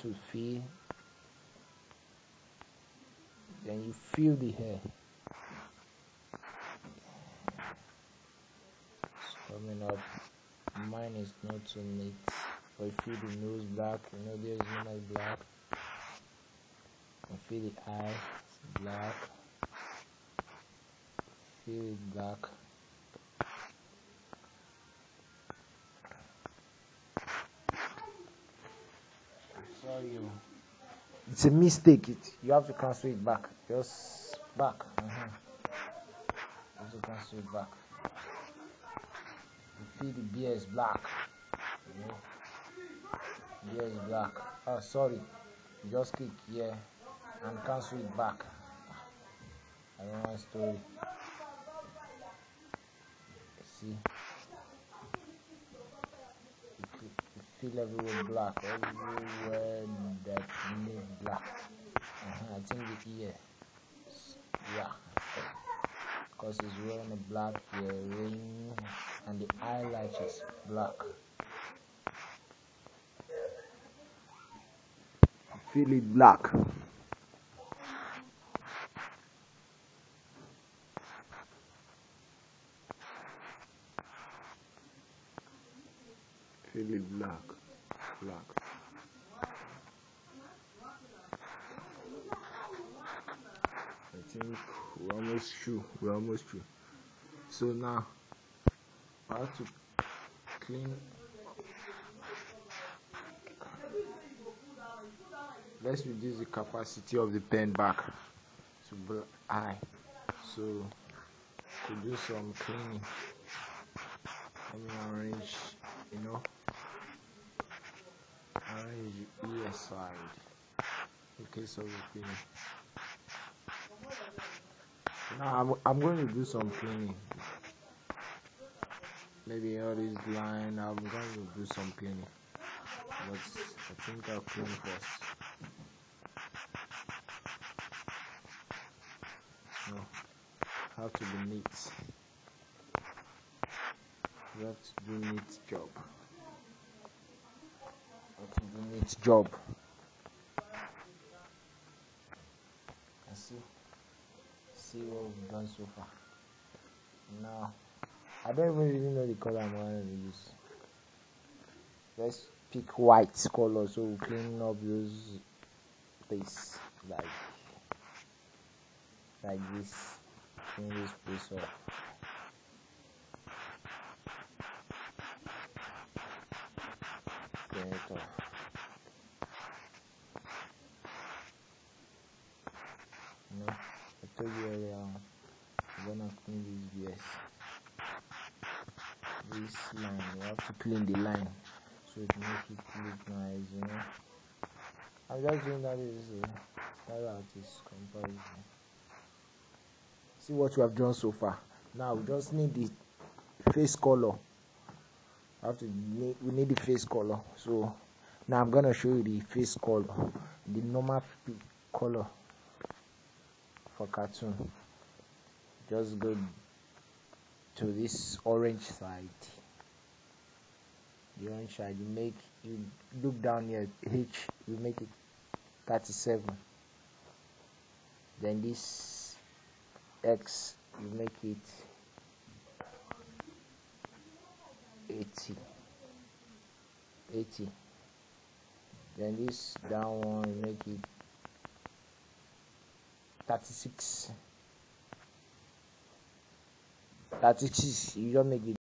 to fill then you feel the hair it's coming up mine is not so neat. You feel the nose black you know there's no like black. I feel the eye black. Feel it black it's a mistake. It you have to cancel it back. Just back. Mm -hmm. you have to cancel it back. You feel the beer is black. You know? Beer is black. Oh sorry. Just click here and cancel it back. I don't want story fill everywhere black. Everywhere that need black. Uh -huh, I think the ear yeah. Because he's wearing a black earring and the eyelashes black. Fill it black fill black black. I think we're almost through we're almost through. So now I have to clean let's reduce the capacity of the pen back to eye so to do some cleaning. Let me arrange you know arrange the ear side of the cleaning now I'm, I'm going to do some cleaning. Maybe all this line I'm going to do some cleaning. But I think I'll clean first. No. Have to be neat. You have to do neat job neat job. And see. See what we've done so far. Now I don't even really know the color I'm going to use let's pick white color so we'll clean up those place like like this. Clean this place up. Clean I told you earlier I'm gonna clean this BS this line you have to clean the line. So it make it look nice you know. I'm just doing that is uh, that artist comparison. See what you have done so far. Now we just need the face color. Have to need, we need the face color. So now I'm gonna show you the face color the normal color for cartoon. Just go to this orange side. The orange side you make you look down here H you make it 37 then this X you make it 80 80 then this down one you make it 36 36 you don't make it